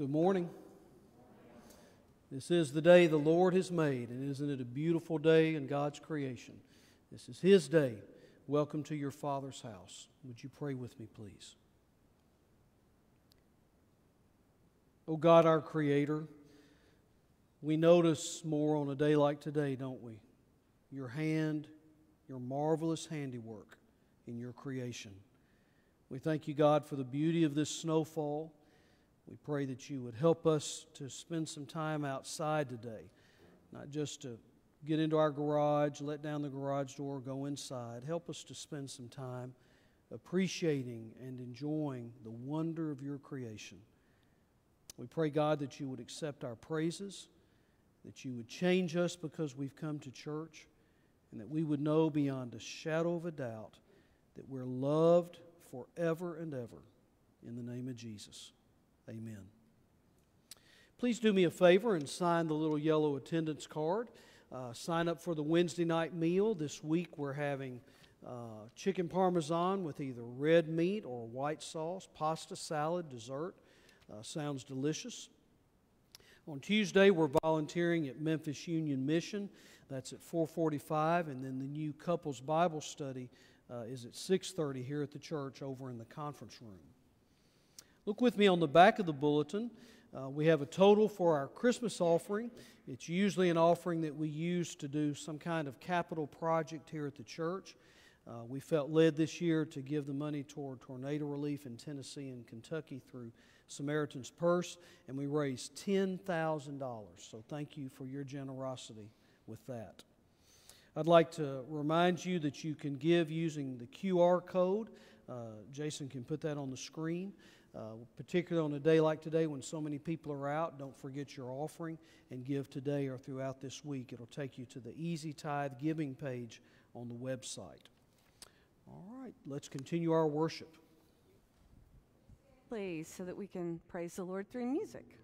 Good morning. This is the day the Lord has made, and isn't it a beautiful day in God's creation? This is His day. Welcome to your Father's house. Would you pray with me, please? Oh God, our Creator, we notice more on a day like today, don't we? Your hand, your marvelous handiwork in your creation. We thank you, God, for the beauty of this snowfall. We pray that you would help us to spend some time outside today, not just to get into our garage, let down the garage door, go inside. Help us to spend some time appreciating and enjoying the wonder of your creation. We pray, God, that you would accept our praises, that you would change us because we've come to church, and that we would know beyond a shadow of a doubt that we're loved forever and ever. In the name of Jesus. Amen. Please do me a favor and sign the little yellow attendance card. Uh, sign up for the Wednesday night meal. This week we're having uh, chicken parmesan with either red meat or white sauce, pasta salad, dessert. Uh, sounds delicious. On Tuesday we're volunteering at Memphis Union Mission. That's at 4:45, and then the new couples Bible study uh, is at 6:30 here at the church over in the conference room. Look with me on the back of the bulletin. Uh, we have a total for our Christmas offering. It's usually an offering that we use to do some kind of capital project here at the church. Uh, we felt led this year to give the money toward tornado relief in Tennessee and Kentucky through Samaritan's Purse, and we raised $10,000. So thank you for your generosity with that. I'd like to remind you that you can give using the QR code. Uh, Jason can put that on the screen. Uh, particularly on a day like today when so many people are out, don't forget your offering and give today or throughout this week. It'll take you to the Easy Tithe giving page on the website. All right, let's continue our worship. Please, so that we can praise the Lord through music.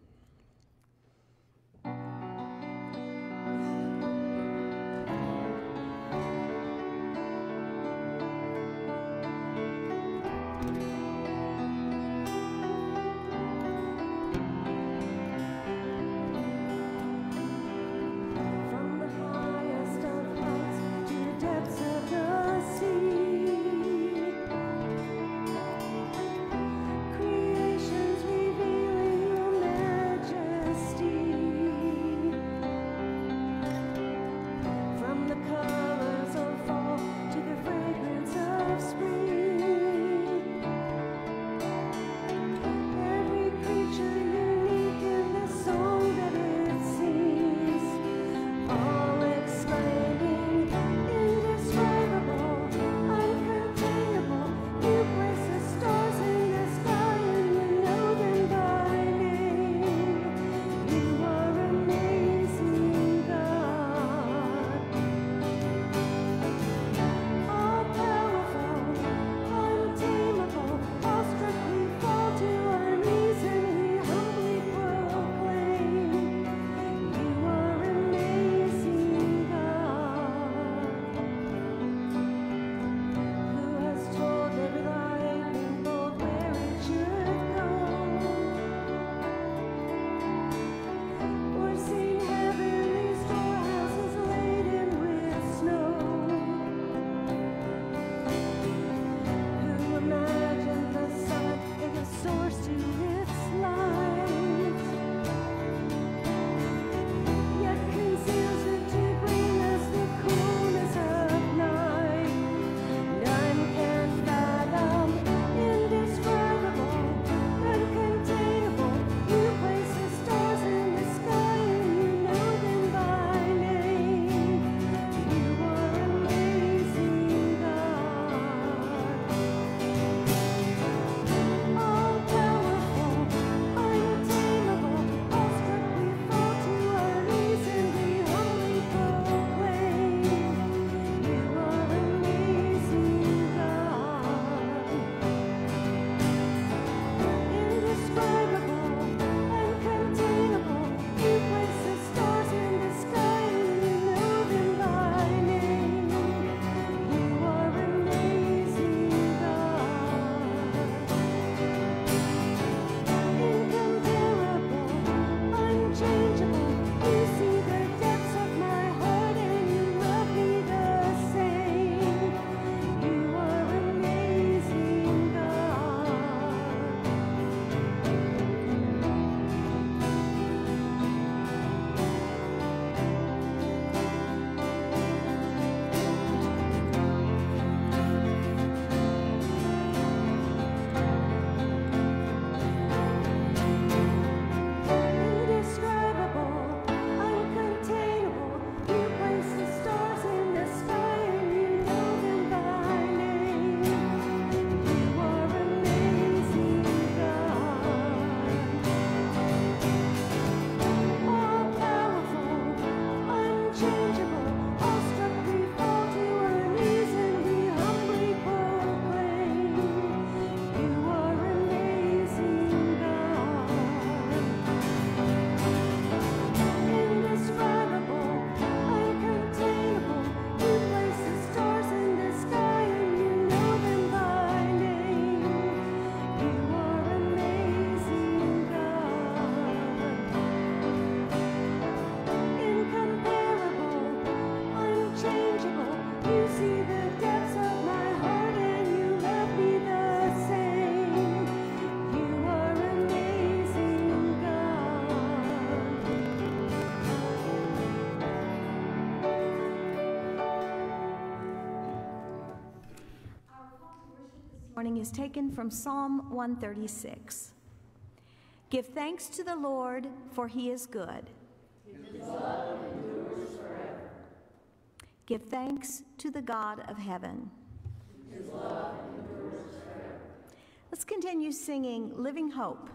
Morning is taken from Psalm 136. Give thanks to the Lord, for he is good. Give thanks to the God of heaven. Let's continue singing Living Hope.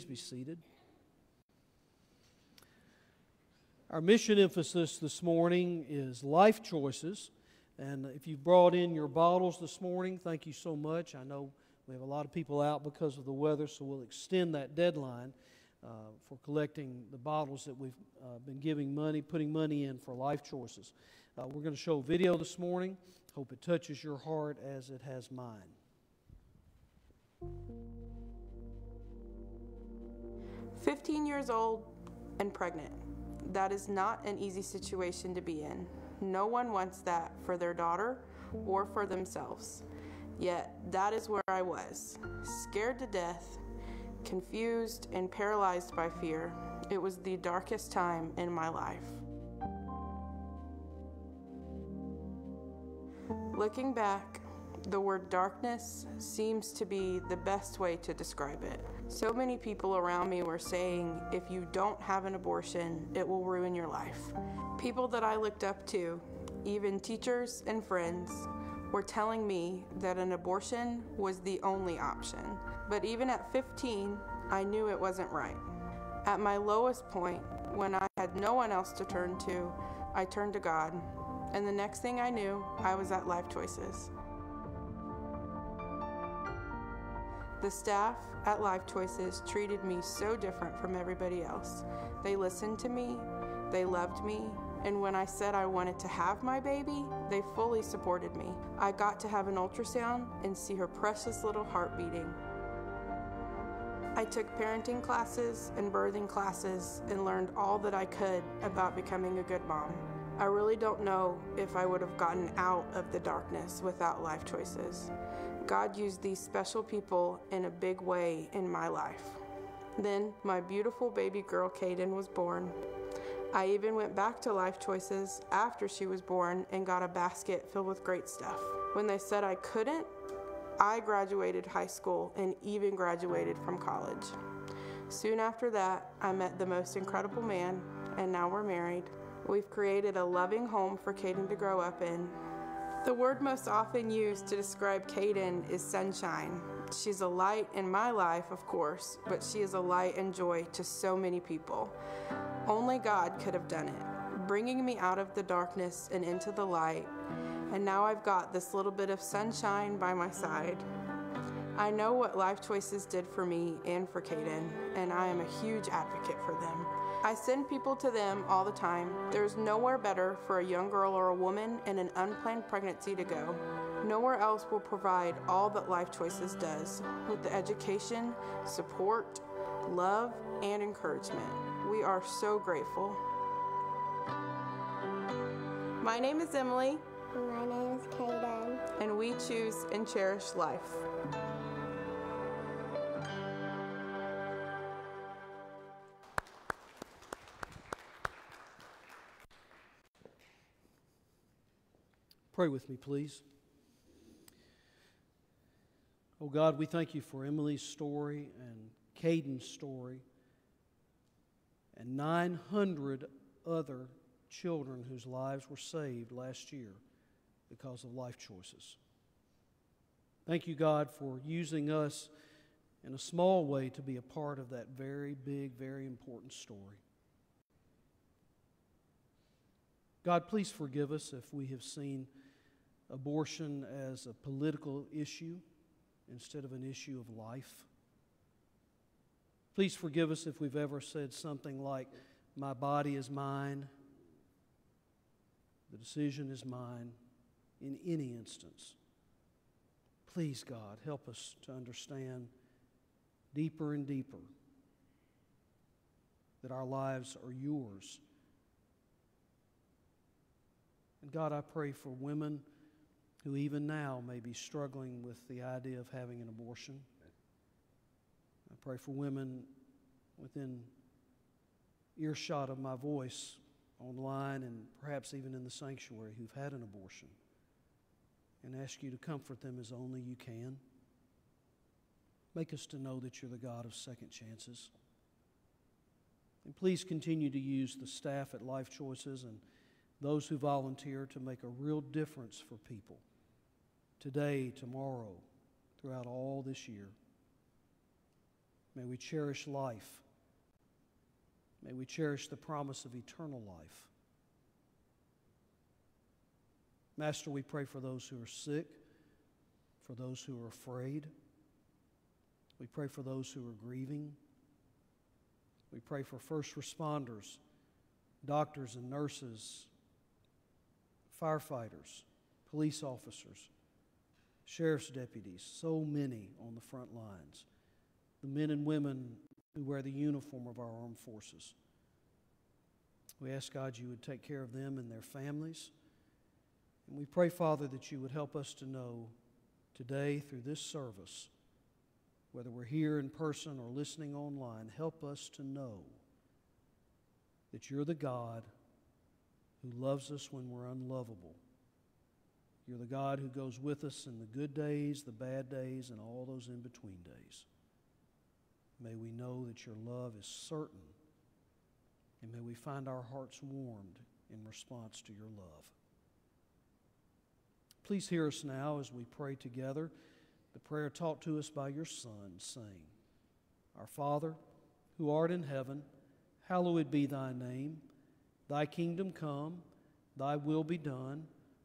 Be seated. Our mission emphasis this morning is life choices. And if you've brought in your bottles this morning, thank you so much. I know we have a lot of people out because of the weather, so we'll extend that deadline uh, for collecting the bottles that we've uh, been giving money, putting money in for life choices. Uh, we're going to show a video this morning. Hope it touches your heart as it has mine. 15 years old and pregnant. That is not an easy situation to be in. No one wants that for their daughter or for themselves. Yet, that is where I was, scared to death, confused, and paralyzed by fear. It was the darkest time in my life. Looking back, the word darkness seems to be the best way to describe it. So many people around me were saying if you don't have an abortion, it will ruin your life. People that I looked up to, even teachers and friends, were telling me that an abortion was the only option. But even at 15, I knew it wasn't right. At my lowest point, when I had no one else to turn to, I turned to God. And the next thing I knew, I was at Life Choices. The staff at Life Choices treated me so different from everybody else. They listened to me, they loved me, and when I said I wanted to have my baby, they fully supported me. I got to have an ultrasound and see her precious little heart beating. I took parenting classes and birthing classes and learned all that I could about becoming a good mom. I really don't know if I would have gotten out of the darkness without life choices. God used these special people in a big way in my life. Then my beautiful baby girl Kaden was born. I even went back to Life Choices after she was born and got a basket filled with great stuff. When they said I couldn't, I graduated high school and even graduated from college. Soon after that, I met the most incredible man, and now we're married. We've created a loving home for Kaden to grow up in, the word most often used to describe Kaden is sunshine. She's a light in my life, of course, but she is a light and joy to so many people. Only God could have done it, bringing me out of the darkness and into the light. And now I've got this little bit of sunshine by my side. I know what life choices did for me and for Kaden, and I am a huge advocate for them. I send people to them all the time. There's nowhere better for a young girl or a woman in an unplanned pregnancy to go. Nowhere else will provide all that Life Choices does with the education, support, love, and encouragement. We are so grateful. My name is Emily. My name is Kaden. And we choose and cherish life. Pray with me, please. Oh God, we thank you for Emily's story and Kaden's story and 900 other children whose lives were saved last year because of life choices. Thank you, God, for using us in a small way to be a part of that very big, very important story. God, please forgive us if we have seen abortion as a political issue instead of an issue of life. Please forgive us if we've ever said something like, My body is mine, the decision is mine, in any instance. Please, God, help us to understand deeper and deeper that our lives are yours. And God, I pray for women who even now may be struggling with the idea of having an abortion. I pray for women within earshot of my voice online and perhaps even in the sanctuary who've had an abortion and ask you to comfort them as only you can. Make us to know that you're the God of second chances. And please continue to use the staff at Life Choices and those who volunteer to make a real difference for people today, tomorrow, throughout all this year. May we cherish life. May we cherish the promise of eternal life. Master, we pray for those who are sick, for those who are afraid. We pray for those who are grieving. We pray for first responders, doctors and nurses, firefighters, police officers, sheriff's deputies, so many on the front lines, the men and women who wear the uniform of our armed forces. We ask God you would take care of them and their families. And we pray, Father, that you would help us to know today through this service, whether we're here in person or listening online, help us to know that you're the God who loves us when we're unlovable. You're the God who goes with us in the good days, the bad days, and all those in between days. May we know that your love is certain, and may we find our hearts warmed in response to your love. Please hear us now as we pray together the prayer taught to us by your Son, saying, Our Father, who art in heaven, hallowed be thy name. Thy kingdom come, thy will be done,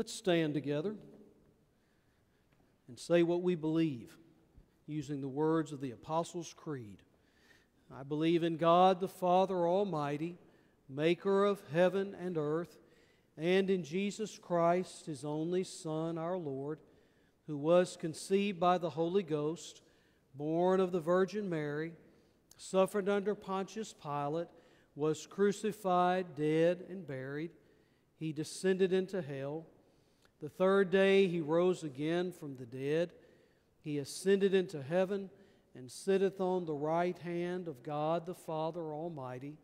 Let's stand together and say what we believe using the words of the Apostles' Creed. I believe in God the Father Almighty, maker of heaven and earth, and in Jesus Christ, his only Son, our Lord, who was conceived by the Holy Ghost, born of the Virgin Mary, suffered under Pontius Pilate, was crucified, dead, and buried. He descended into hell. The third day he rose again from the dead. He ascended into heaven and sitteth on the right hand of God the Father Almighty.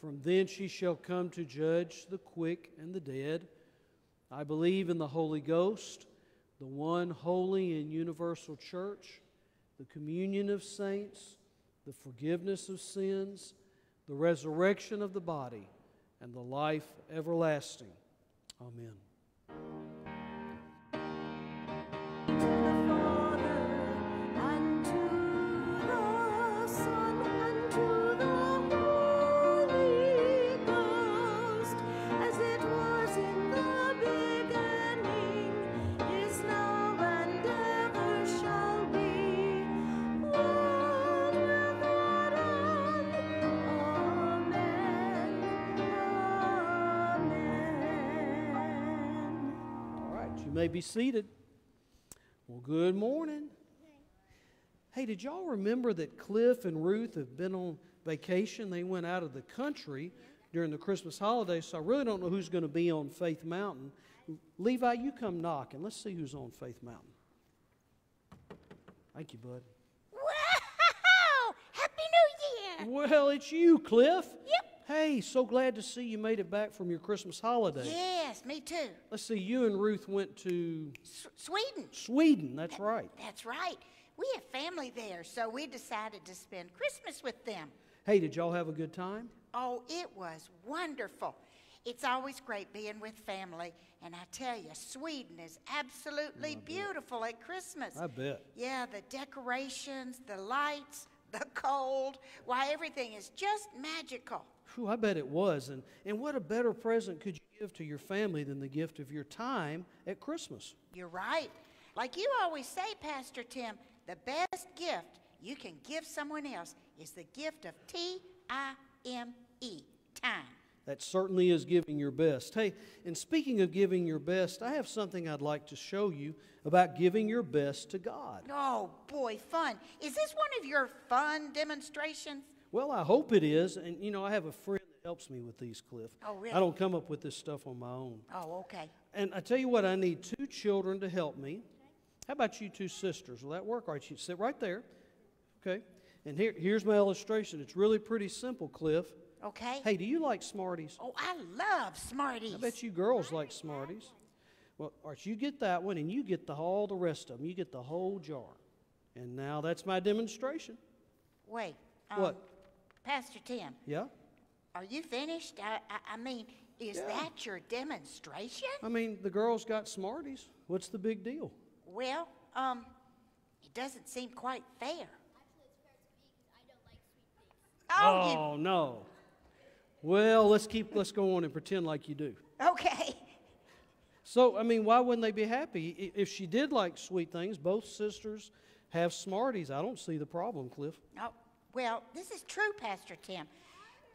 From thence he shall come to judge the quick and the dead. I believe in the Holy Ghost, the one holy and universal church, the communion of saints, the forgiveness of sins, the resurrection of the body, and the life everlasting. Amen. May be seated. Well, good morning. Hey, did y'all remember that Cliff and Ruth have been on vacation? They went out of the country during the Christmas holidays, so I really don't know who's going to be on Faith Mountain. Levi, you come knock and let's see who's on Faith Mountain. Thank you, bud. Wow! Happy New Year! Well, it's you, Cliff. Yep. Hey, so glad to see you made it back from your Christmas holiday. Yes, me too. Let's see, you and Ruth went to S- Sweden. Sweden. That's right. That's right. We have family there, so we decided to spend Christmas with them. Hey, did y'all have a good time? Oh, it was wonderful. It's always great being with family, and I tell you, Sweden is absolutely beautiful at Christmas. I bet. Yeah, the decorations, the lights, the cold. Why, everything is just magical. Whew, I bet it was. And, and what a better present could you give to your family than the gift of your time at Christmas? You're right. Like you always say, Pastor Tim, the best gift you can give someone else is the gift of T I M E, time. That certainly is giving your best. Hey, and speaking of giving your best, I have something I'd like to show you about giving your best to God. Oh, boy, fun. Is this one of your fun demonstrations? Well, I hope it is. And, you know, I have a friend that helps me with these, Cliff. Oh, really? I don't come up with this stuff on my own. Oh, okay. And I tell you what, I need two children to help me. How about you two sisters? Will that work? All right, you sit right there. Okay. And here, here's my illustration. It's really pretty simple, Cliff. Okay. Hey, do you like Smarties? Oh, I love Smarties. I bet you girls like Smarties. Well, all right, you get that one, and you get the all the rest of them. You get the whole jar. And now that's my demonstration. Wait. Um, What? Pastor Tim, Yeah? are you finished? I, I, I mean, is Yeah. that your demonstration? I mean, the girls got Smarties. What's the big deal? Well, um, it doesn't seem quite fair. Oh, you Oh, no. Well, let's keep let's go on and pretend like you do. Okay. So, I mean, why wouldn't they be happy? If she did like sweet things, both sisters have Smarties. I don't see the problem, Cliff. Oh, well, this is true, Pastor Tim.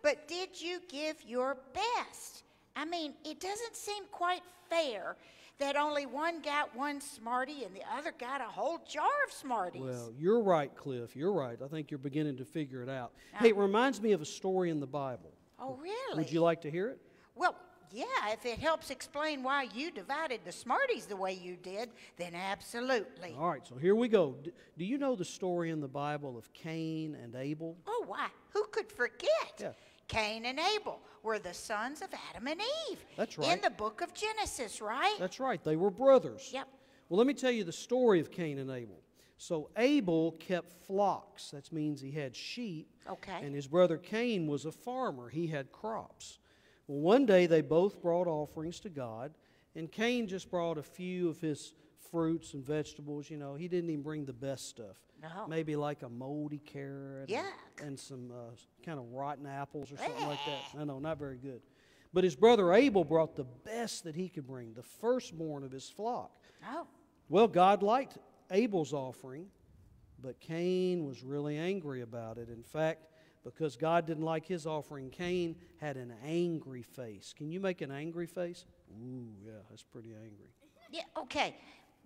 But did you give your best? I mean, it doesn't seem quite fair that only one got one Smartie and the other got a whole jar of Smarties. Well, you're right, Cliff. You're right. I think you're beginning to figure it out. Hey, it reminds me of a story in the Bible. oh, really? Would you like to hear it? Well, yeah, if it helps explain why you divided the Smarties the way you did, then absolutely. All right, so here we go. D- do you know the story in the Bible of Cain and Abel? Oh, why? Who could forget? Yeah. Cain and Abel were the sons of Adam and Eve. That's right. In the book of Genesis, right? That's right, they were brothers. Yep. Well, let me tell you the story of Cain and Abel. So Abel kept flocks. That means he had sheep. Okay. And his brother Cain was a farmer. He had crops. Well, one day they both brought offerings to God, and Cain just brought a few of his fruits and vegetables. You know, he didn't even bring the best stuff. No. Maybe like a moldy carrot and- Yuck. and some uh, kind of rotten apples or something like that. I know, not very good. But his brother Abel brought the best that he could bring, the firstborn of his flock. Oh, Well, God liked Abel's offering, but Cain was really angry about it. In fact, because God didn't like his offering, Cain had an angry face. Can you make an angry face? Ooh, yeah, that's pretty angry. yeah, okay.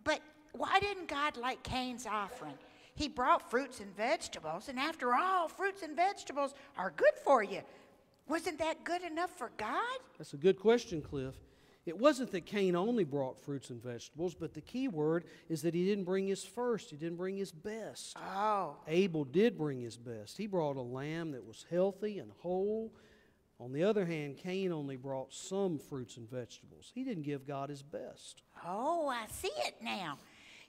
But why didn't God like Cain's offering? He brought fruits and vegetables, and after all, fruits and vegetables are good for you. Wasn't that good enough for God? That's a good question, Cliff. It wasn't that Cain only brought fruits and vegetables, but the key word is that he didn't bring his first, he didn't bring his best. Oh, Abel did bring his best. He brought a lamb that was healthy and whole. On the other hand, Cain only brought some fruits and vegetables. He didn't give God his best. oh, I see it now.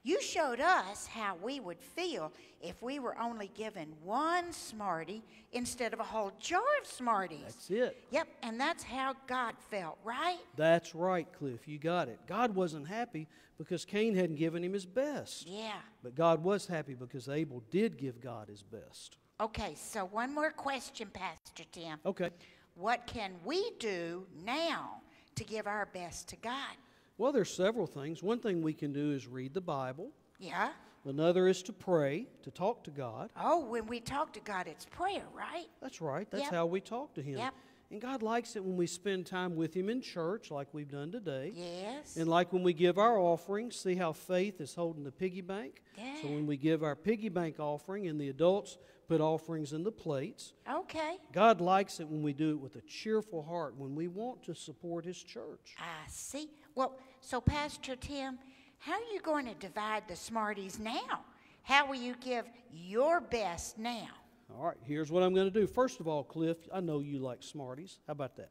You showed us how we would feel if we were only given one Smartie instead of a whole jar of Smarties. That's it. Yep, and that's how God felt, right? That's right, Cliff. You got it. God wasn't happy because Cain hadn't given him his best. Yeah. But God was happy because Abel did give God his best. Okay, so one more question, Pastor Tim. Okay. What can we do now to give our best to God? Well, there's several things. One thing we can do is read the Bible. Yeah? Another is to pray, to talk to God. Oh, when we talk to God, it's prayer, right? That's right. That's Yep. how we talk to Him. Yep. And God likes it when we spend time with Him in church, like we've done today. Yes. And like when we give our offerings, see how faith is holding the piggy bank? So when we give our piggy bank offering and the adults put offerings in the plates, Okay. God likes it when we do it with a cheerful heart, when we want to support His church. I see. Well, so Pastor Tim, how are you going to divide the Smarties now? How will you give your best now? All right, here's what I'm going to do. First of all, Cliff, I know you like Smarties. How about that?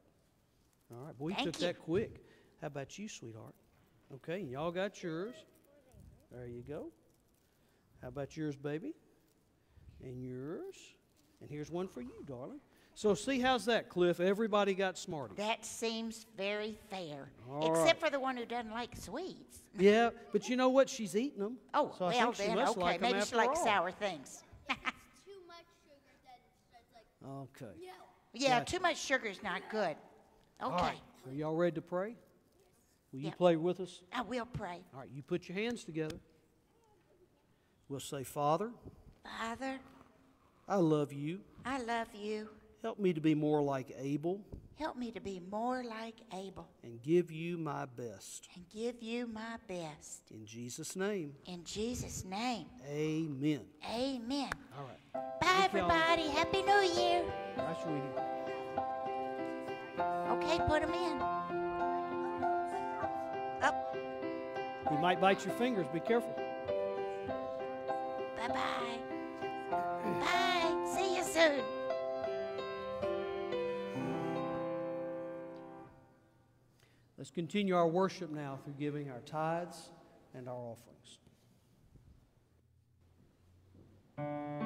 All right, boy, you Thank took you. that quick. How about you, sweetheart? Okay, y'all got yours. There you go. How about yours, baby? And yours. And here's one for you, darling. So, see, how's that, Cliff? Everybody got Smarties. That seems very fair, All except right. for the one who doesn't like sweets. Yeah, but you know what? She's eating them. Oh, so well then, okay, like maybe she likes all. sour things. too much sugar that it starts like Okay. no. Yeah, Gotcha. too much sugar is not good. Okay, right. Are y'all ready to pray? Will you Yeah. play with us? I will pray. All right, you put your hands together. We'll say, Father, Father, I love you. I love you. Help me to be more like Abel Help me to be more like Abel and give you my best. and give you my best. In Jesus' name, In Jesus' name, amen. amen. All right. Bye, Thank y'all. everybody. Happy New Year. Bye, sweetie. Okay, put them in. Oh. Up. He might bite your fingers. Be careful. Bye bye. Bye. See you soon. Let's continue our worship now through giving our tithes and our offerings.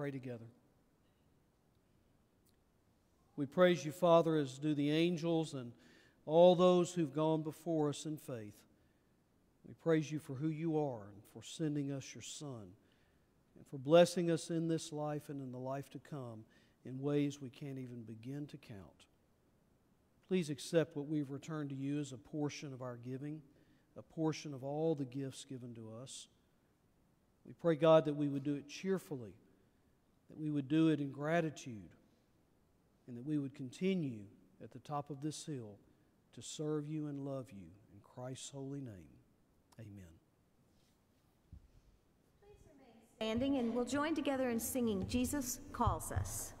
Pray together. We praise you, Father, as do the angels and all those who've gone before us in faith. We praise you for who you are and for sending us your Son and for blessing us in this life and in the life to come in ways we can't even begin to count. Please accept what we've returned to you as a portion of our giving, a portion of all the gifts given to us. We pray, God, that we would do it cheerfully, that we would do it in gratitude, and that we would continue at the top of this hill to serve you and love you. In Christ's holy name, amen. Standing, and we'll join together in singing Jesus Calls Us.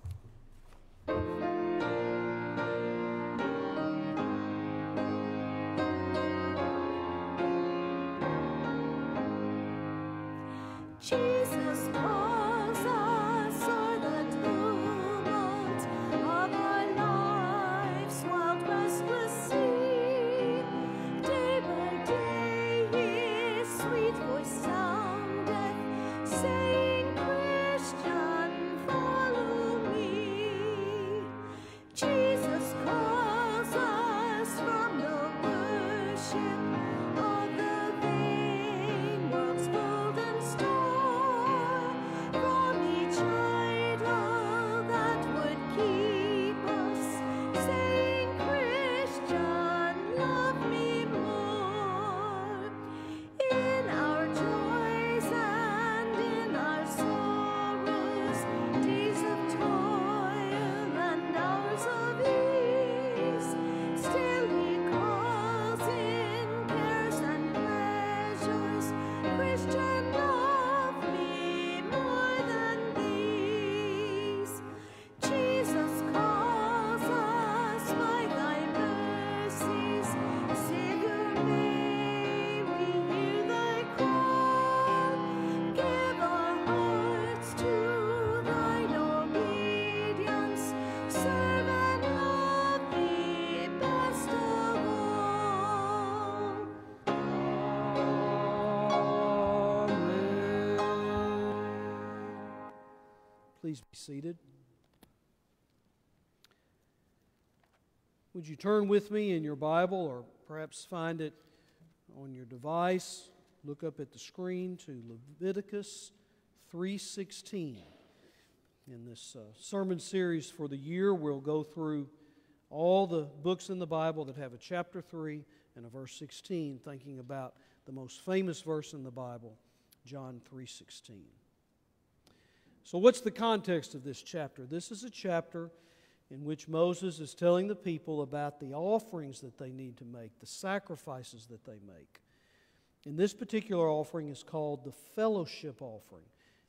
Seated. Would you turn with me in your Bible or perhaps find it on your device? Look up at the screen to Leviticus 3:16. In this uh, sermon series for the year, we'll go through all the books in the Bible that have a chapter 3 and a verse 16, thinking about the most famous verse in the Bible, John 3:16. So, what's the context of this chapter? This is a chapter in which Moses is telling the people about the offerings that they need to make, the sacrifices that they make. And this particular offering is called the fellowship offering.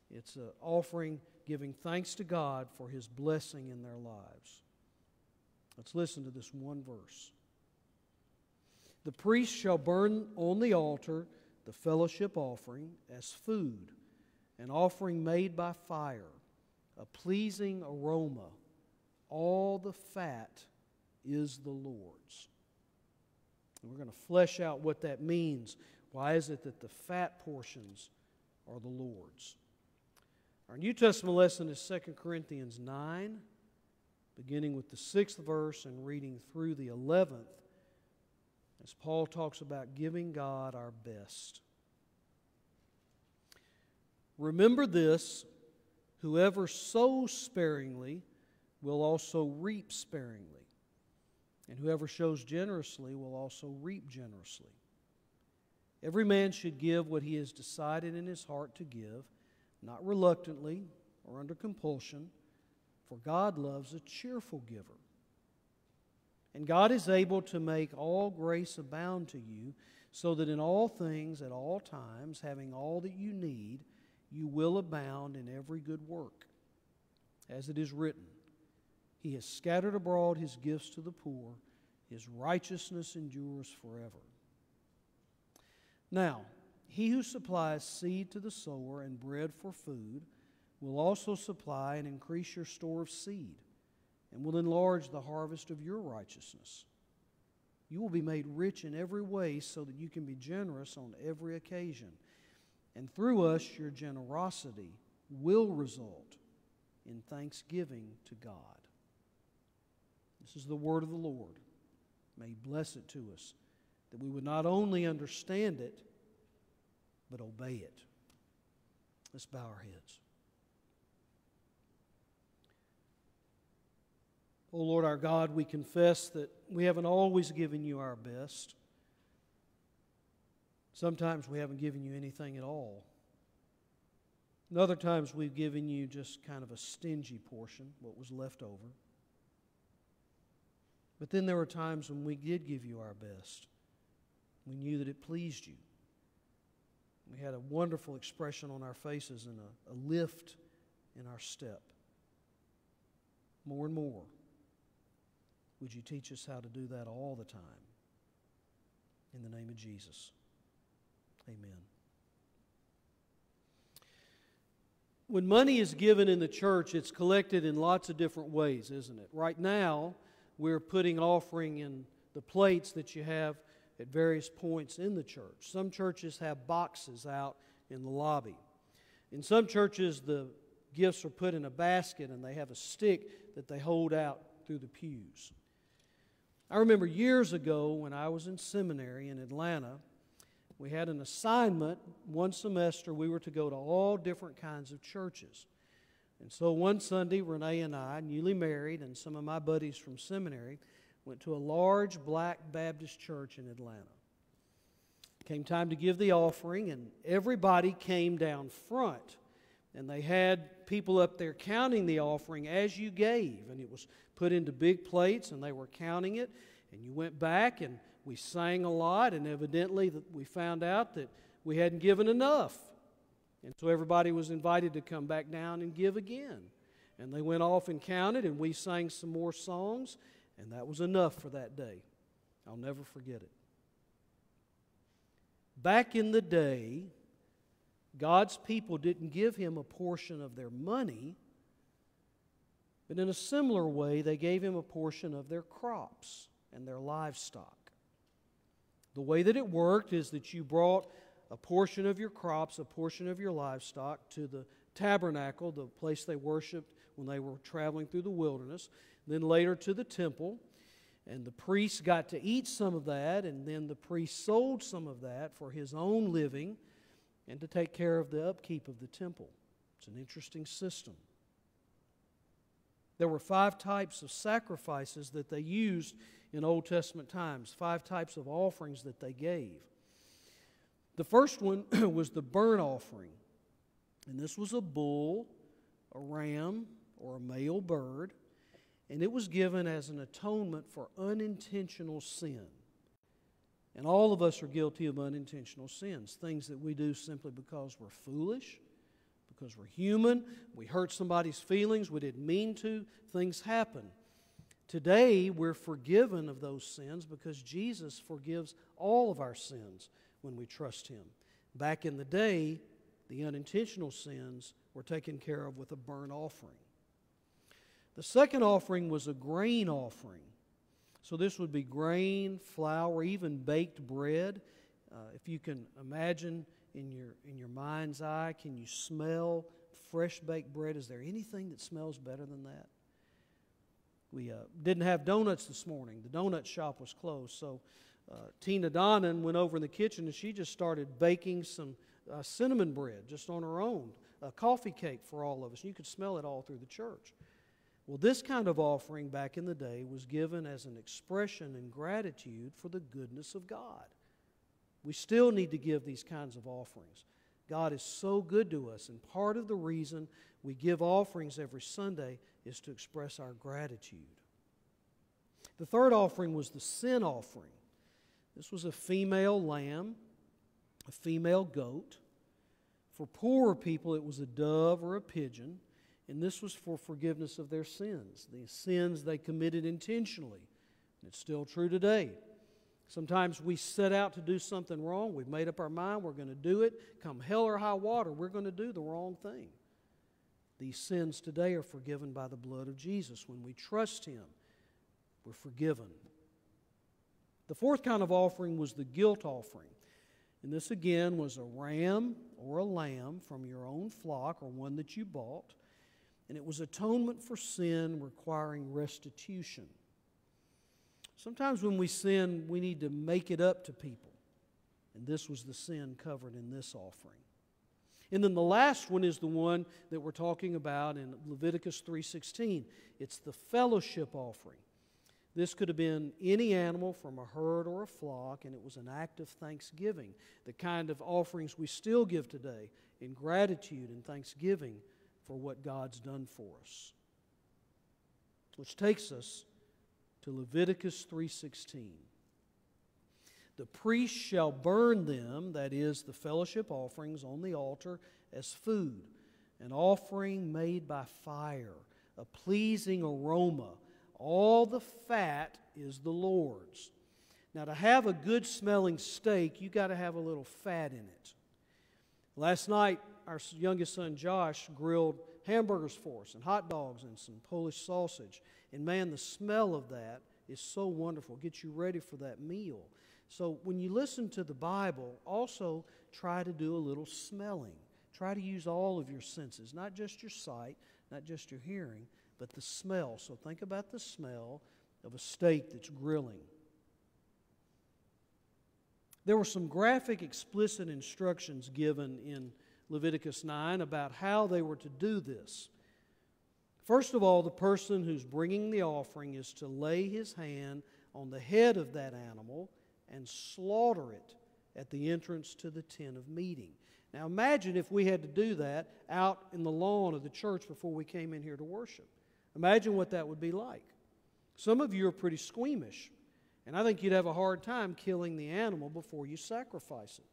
It's an offering giving thanks to God for his blessing in their lives. Let's listen to this one verse. The priest shall burn on the altar the fellowship offering as food an offering made by fire, a pleasing aroma. All the fat is the Lord's. And we're going to flesh out what that means. Why is it that the fat portions are the Lord's? Our New Testament lesson is 2 Corinthians 9, beginning with the sixth verse and reading through the 11th, as Paul talks about giving God our best. Remember this whoever sows sparingly will also reap sparingly, and whoever shows generously will also reap generously. Every man should give what he has decided in his heart to give, not reluctantly or under compulsion, for God loves a cheerful giver. And God is able to make all grace abound to you, so that in all things, at all times, having all that you need, you will abound in every good work. As it is written, He has scattered abroad His gifts to the poor, His righteousness endures forever. Now, he who supplies seed to the sower and bread for food will also supply and increase your store of seed and will enlarge the harvest of your righteousness. You will be made rich in every way so that you can be generous on every occasion. And through us, your generosity will result in thanksgiving to God. This is the word of the Lord. May He bless it to us, that we would not only understand it, but obey it. Let's bow our heads. O oh Lord our God, we confess that we haven't always given you our best. Sometimes we haven't given you anything at all. And other times we've given you just kind of a stingy portion, what was left over. But then there were times when we did give you our best. We knew that it pleased you. We had a wonderful expression on our faces and a, a lift in our step. More and more. Would you teach us how to do that all the time? In the name of Jesus. Amen. When money is given in the church, it's collected in lots of different ways, isn't it? Right now, we're putting offering in the plates that you have at various points in the church. Some churches have boxes out in the lobby. In some churches, the gifts are put in a basket and they have a stick that they hold out through the pews. I remember years ago when I was in seminary in Atlanta, we had an assignment one semester. We were to go to all different kinds of churches. And so one Sunday, Renee and I, newly married, and some of my buddies from seminary, went to a large black Baptist church in Atlanta. Came time to give the offering, and everybody came down front. And they had people up there counting the offering as you gave. And it was put into big plates, and they were counting it. And you went back, and we sang a lot, and evidently we found out that we hadn't given enough. And so everybody was invited to come back down and give again. And they went off and counted, and we sang some more songs, and that was enough for that day. I'll never forget it. Back in the day, God's people didn't give him a portion of their money, but in a similar way, they gave him a portion of their crops and their livestock. The way that it worked is that you brought a portion of your crops, a portion of your livestock to the tabernacle, the place they worshiped when they were traveling through the wilderness, then later to the temple. And the priest got to eat some of that, and then the priest sold some of that for his own living and to take care of the upkeep of the temple. It's an interesting system. There were five types of sacrifices that they used in Old Testament times, five types of offerings that they gave. The first one was the burnt offering, and this was a bull, a ram, or a male bird, and it was given as an atonement for unintentional sin. And all of us are guilty of unintentional sins, things that we do simply because we're foolish, because we're human, we hurt somebody's feelings, we didn't mean to, things happen. Today, we're forgiven of those sins because Jesus forgives all of our sins when we trust Him. Back in the day, the unintentional sins were taken care of with a burnt offering. The second offering was a grain offering. So this would be grain, flour, even baked bread. Uh, if you can imagine in your, in your mind's eye, can you smell fresh baked bread? Is there anything that smells better than that? We uh, didn't have donuts this morning. The donut shop was closed. So uh, Tina Donnan went over in the kitchen and she just started baking some uh, cinnamon bread just on her own, a coffee cake for all of us. You could smell it all through the church. Well, this kind of offering back in the day was given as an expression and gratitude for the goodness of God. We still need to give these kinds of offerings. God is so good to us, and part of the reason we give offerings every Sunday is to express our gratitude. The third offering was the sin offering. This was a female lamb, a female goat. For poorer people, it was a dove or a pigeon, and this was for forgiveness of their sins, the sins they committed intentionally. And it's still true today. Sometimes we set out to do something wrong. We've made up our mind we're going to do it. Come hell or high water, we're going to do the wrong thing. These sins today are forgiven by the blood of Jesus. When we trust Him, we're forgiven. The fourth kind of offering was the guilt offering. And this again was a ram or a lamb from your own flock or one that you bought. and it was atonement for sin requiring restitution. Sometimes when we sin, we need to make it up to people, and this was the sin covered in this offering. And then the last one is the one that we're talking about in Leviticus 3:16. It's the fellowship offering. This could have been any animal from a herd or a flock, and it was an act of thanksgiving, the kind of offerings we still give today in gratitude and thanksgiving for what God's done for us. Which takes us to Leviticus 3:16. The priest shall burn them, that is, the fellowship offerings, on the altar as food, an offering made by fire, a pleasing aroma. All the fat is the Lord's. Now, to have a good smelling steak, you got to have a little fat in it. Last night, our youngest son Josh grilled hamburgers for us and hot dogs and some Polish sausage. And man, the smell of that is so wonderful. Gets you ready for that meal. So when you listen to the Bible, also try to do a little smelling. Try to use all of your senses, not just your sight, not just your hearing, but the smell. So think about the smell of a steak that's grilling. There were some graphic, explicit instructions given in Leviticus 9 about how they were to do this. First of all, the person who's bringing the offering is to lay his hand on the head of that animal and slaughter it at the entrance to the tent of meeting. Now imagine if we had to do that out in the lawn of the church before we came in here to worship. Imagine what that would be like. Some of you are pretty squeamish, and I think you'd have a hard time killing the animal before you sacrifice it.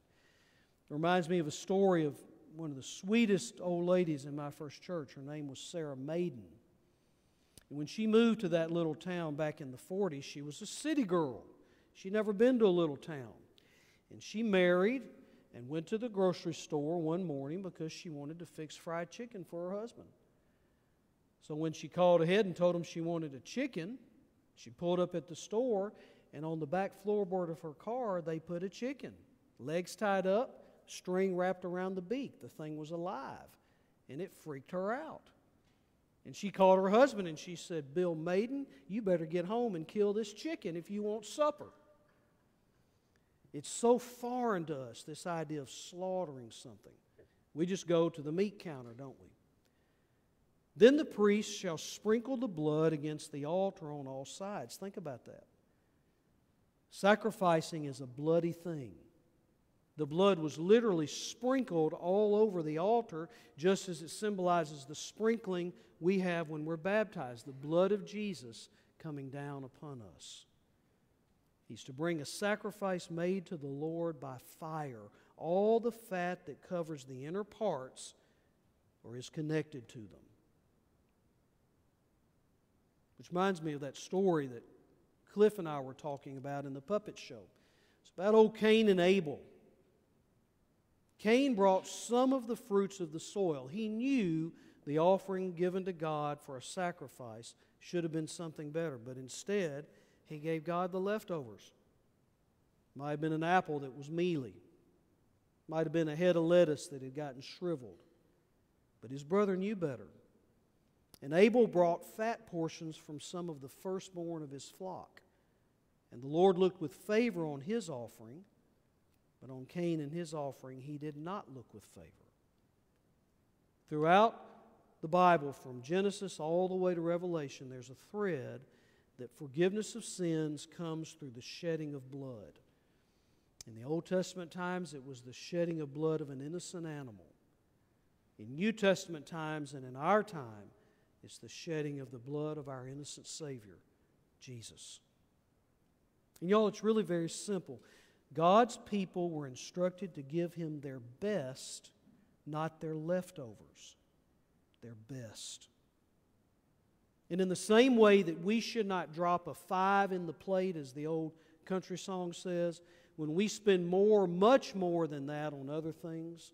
It reminds me of a story of one of the sweetest old ladies in my first church. Her name was Sarah Maiden. And when she moved to that little town back in the 40s, she was a city girl. She'd never been to a little town. And she married and went to the grocery store one morning because she wanted to fix fried chicken for her husband. So when she called ahead and told him she wanted a chicken, she pulled up at the store, and on the back floorboard of her car, they put a chicken. Legs tied up, string wrapped around the beak. The thing was alive, and it freaked her out. And she called her husband and she said, Bill Maiden, you better get home and kill this chicken if you want supper. It's so foreign to us, this idea of slaughtering something. We just go to the meat counter, don't we? Then the priest shall sprinkle the blood against the altar on all sides. Think about that. Sacrificing is a bloody thing. The blood was literally sprinkled all over the altar, just as it symbolizes the sprinkling we have when we're baptized the blood of Jesus coming down upon us. He's to bring a sacrifice made to the Lord by fire. All the fat that covers the inner parts or is connected to them. Which reminds me of that story that Cliff and I were talking about in the puppet show. It's about old Cain and Abel. Cain brought some of the fruits of the soil. He knew the offering given to God for a sacrifice should have been something better, but instead, he gave God the leftovers. Might have been an apple that was mealy. Might have been a head of lettuce that had gotten shriveled. But his brother knew better. And Abel brought fat portions from some of the firstborn of his flock. And the Lord looked with favor on his offering, but on Cain and his offering he did not look with favor. Throughout the Bible, from Genesis all the way to Revelation, there's a thread that forgiveness of sins comes through the shedding of blood. In the Old Testament times, it was the shedding of blood of an innocent animal. In New Testament times and in our time, it's the shedding of the blood of our innocent Savior, Jesus. And y'all, it's really very simple. God's people were instructed to give Him their best, not their leftovers. Their best. And in the same way that we should not drop a five in the plate, as the old country song says, when we spend more, much more than that on other things,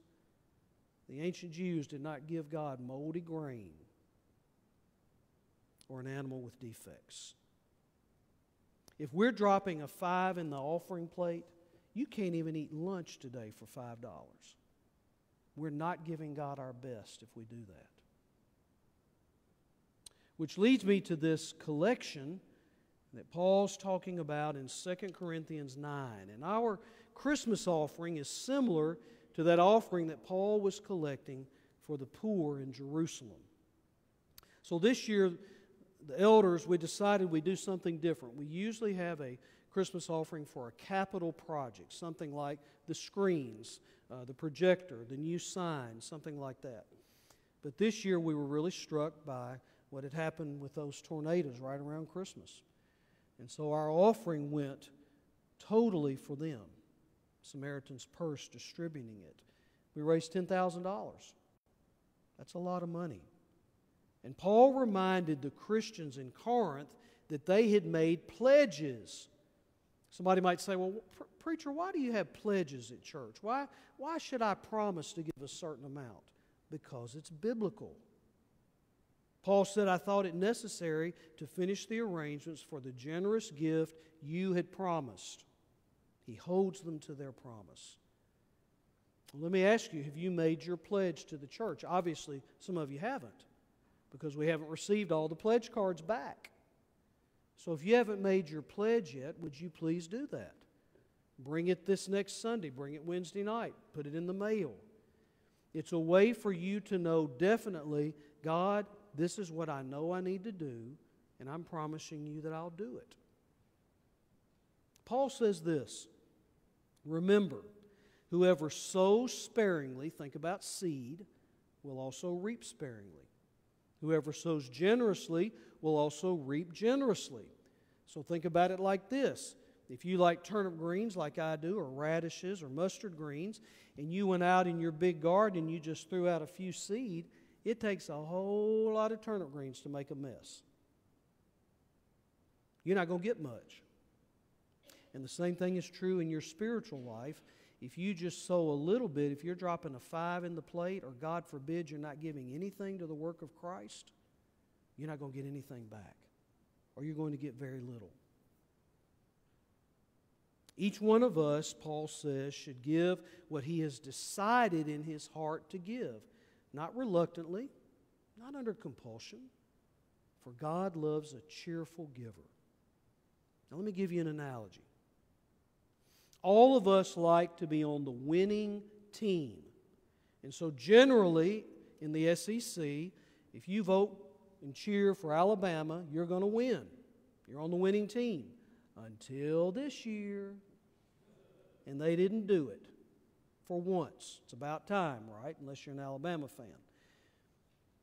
the ancient Jews did not give God moldy grain or an animal with defects. If we're dropping a five in the offering plate, you can't even eat lunch today for $5. We're not giving God our best if we do that. Which leads me to this collection that Paul's talking about in 2 Corinthians 9. And our Christmas offering is similar to that offering that Paul was collecting for the poor in Jerusalem. So this year, the elders, we decided we'd do something different. We usually have a Christmas offering for a capital project, something like the screens, uh, the projector, the new sign, something like that. But this year we were really struck by what had happened with those tornadoes right around Christmas. And so our offering went totally for them. Samaritan's Purse distributing it. We raised $10,000. That's a lot of money. And Paul reminded the Christians in Corinth that they had made pledges. Somebody might say, Well, preacher, why do you have pledges at church? Why, why should I promise to give a certain amount? Because it's biblical. Paul said, I thought it necessary to finish the arrangements for the generous gift you had promised. He holds them to their promise. let me ask you have you made your pledge to the church? Obviously, some of you haven't because we haven't received all the pledge cards back. So if you haven't made your pledge yet, would you please do that? Bring it this next Sunday, bring it Wednesday night, put it in the mail. It's a way for you to know definitely, God, this is what I know I need to do, and I'm promising you that I'll do it. Paul says this Remember, whoever sows sparingly, think about seed, will also reap sparingly. Whoever sows generously will also reap generously. So think about it like this. If you like turnip greens like I do, or radishes, or mustard greens, and you went out in your big garden and you just threw out a few seed, it takes a whole lot of turnip greens to make a mess. You're not going to get much. And the same thing is true in your spiritual life. If you just sow a little bit, if you're dropping a five in the plate, or God forbid you're not giving anything to the work of Christ, you're not going to get anything back, or you're going to get very little. Each one of us, Paul says, should give what he has decided in his heart to give, not reluctantly, not under compulsion, for God loves a cheerful giver. Now, let me give you an analogy. All of us like to be on the winning team. And so, generally, in the SEC, if you vote and cheer for Alabama, you're going to win. You're on the winning team. Until this year. And they didn't do it for once. It's about time, right? Unless you're an Alabama fan.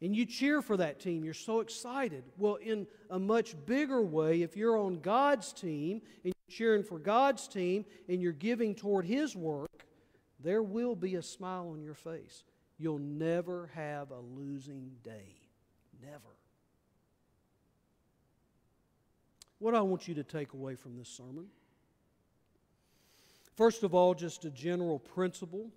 And you cheer for that team. You're so excited. Well, in a much bigger way, if you're on God's team and you're cheering for God's team and you're giving toward His work, there will be a smile on your face. You'll never have a losing day. Never. What I want you to take away from this sermon first of all, just a general principle.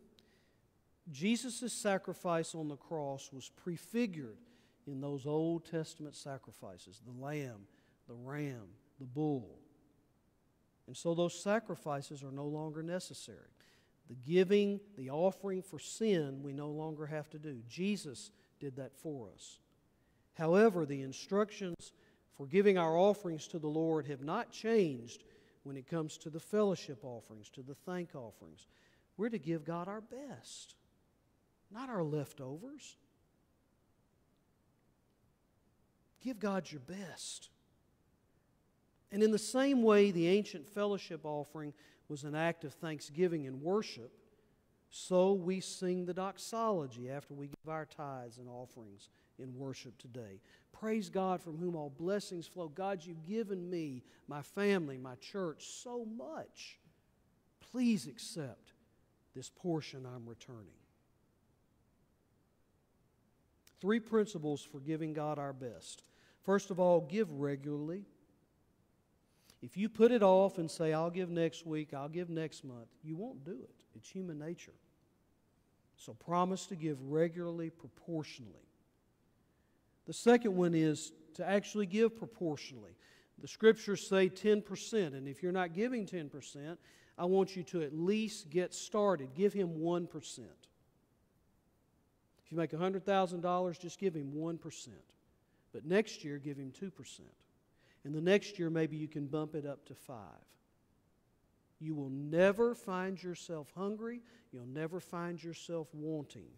Jesus' sacrifice on the cross was prefigured in those Old Testament sacrifices the lamb, the ram, the bull. And so those sacrifices are no longer necessary. The giving, the offering for sin, we no longer have to do. Jesus did that for us. However, the instructions for giving our offerings to the Lord have not changed when it comes to the fellowship offerings, to the thank offerings. We're to give God our best, not our leftovers. Give God your best. And in the same way, the ancient fellowship offering was an act of thanksgiving and worship, so we sing the doxology after we give our tithes and offerings in worship today. Praise God from whom all blessings flow. God, you've given me, my family, my church, so much. Please accept this portion I'm returning. Three principles for giving God our best. First of all, give regularly. If you put it off and say, I'll give next week, I'll give next month, you won't do it. It's human nature. So promise to give regularly, proportionally. The second one is to actually give proportionally. The scriptures say 10%, and if you're not giving 10%, I want you to at least get started. Give him 1%. If you make $100,000, just give him 1%. But next year, give him 2%. And the next year, maybe you can bump it up to 5. You will never find yourself hungry. You'll never find yourself wanting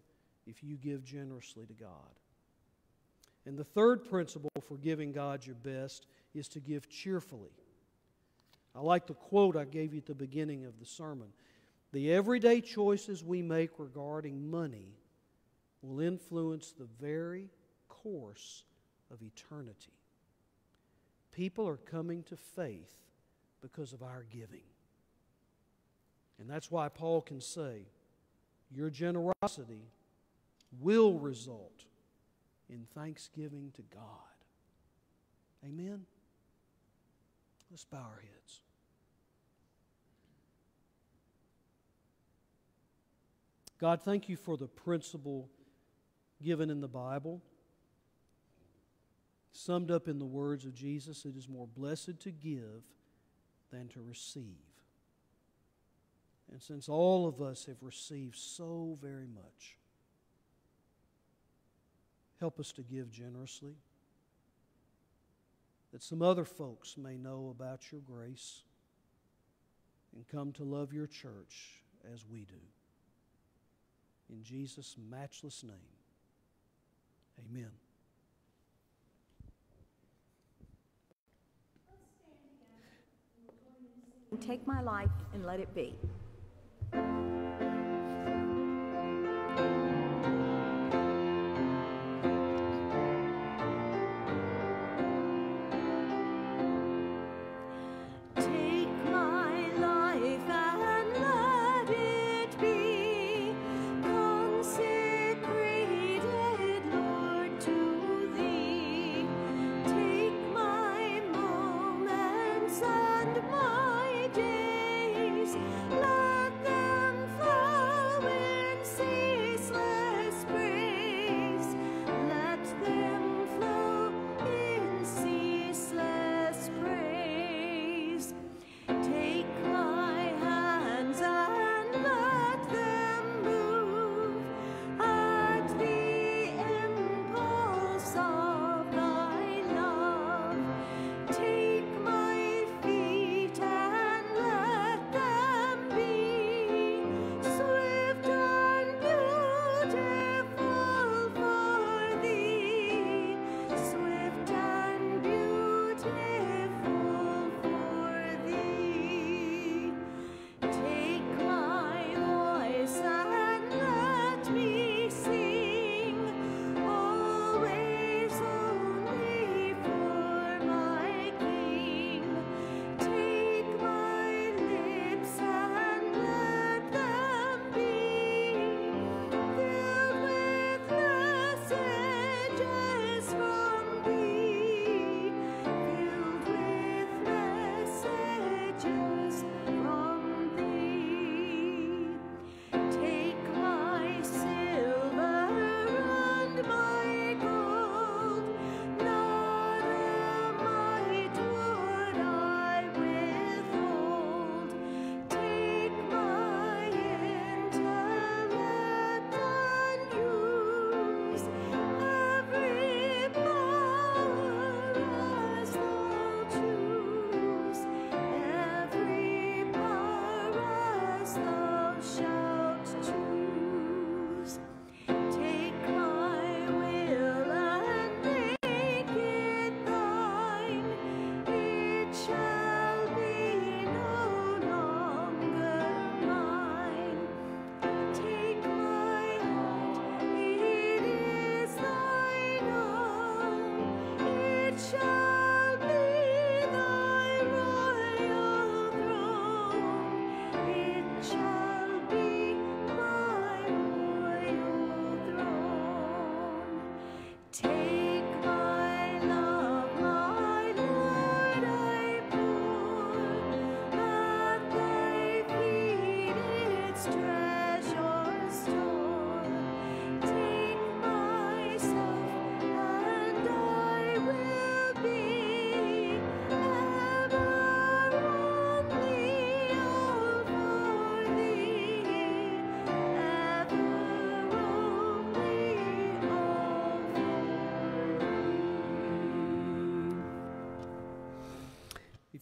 if you give generously to God. And the third principle for giving God your best is to give cheerfully. I like the quote I gave you at the beginning of the sermon. The everyday choices we make regarding money will influence the very course of eternity. People are coming to faith because of our giving. And that's why Paul can say, Your generosity will result in thanksgiving to God. Amen? Let's bow our heads. God, thank you for the principle given in the Bible. Summed up in the words of Jesus, it is more blessed to give than to receive. And since all of us have received so very much, help us to give generously, that some other folks may know about your grace and come to love your church as we do. In Jesus' matchless name, amen. Take my life and let it be.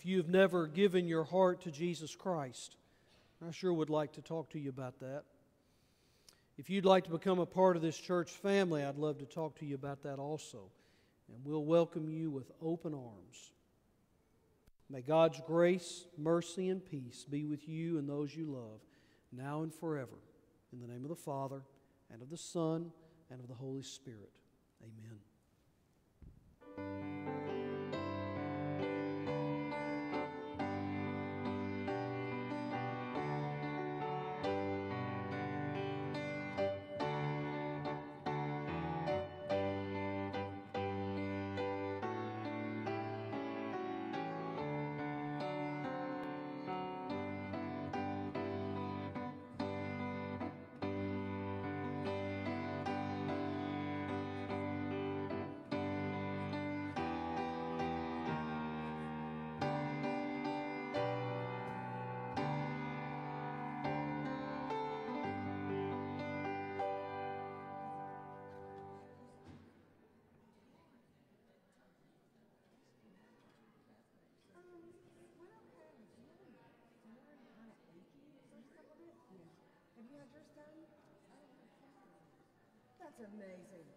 If you have never given your heart to Jesus Christ, I sure would like to talk to you about that. If you'd like to become a part of this church family, I'd love to talk to you about that also. And we'll welcome you with open arms. May God's grace, mercy, and peace be with you and those you love, now and forever. In the name of the Father, and of the Son, and of the Holy Spirit. Amen. That's amazing.